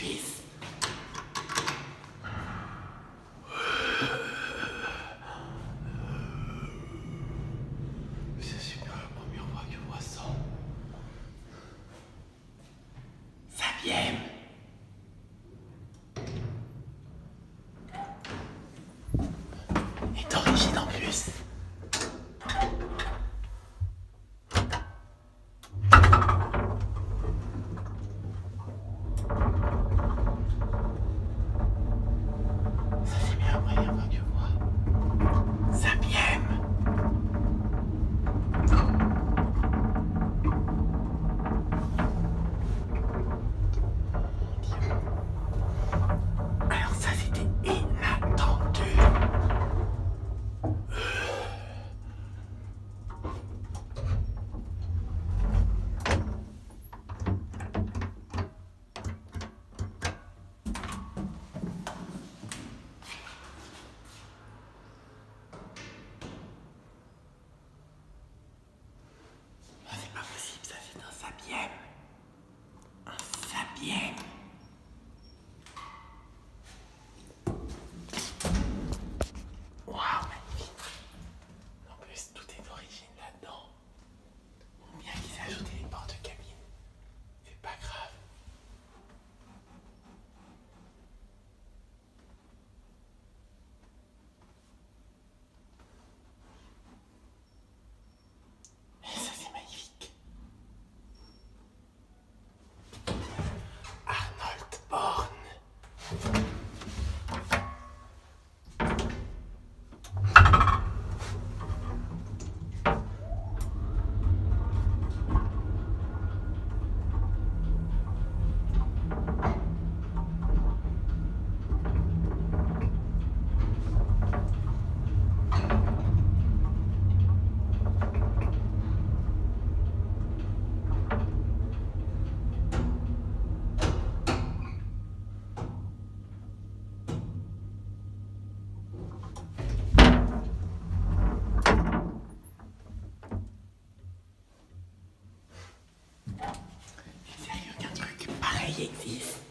Suisse. I am Dying Thief.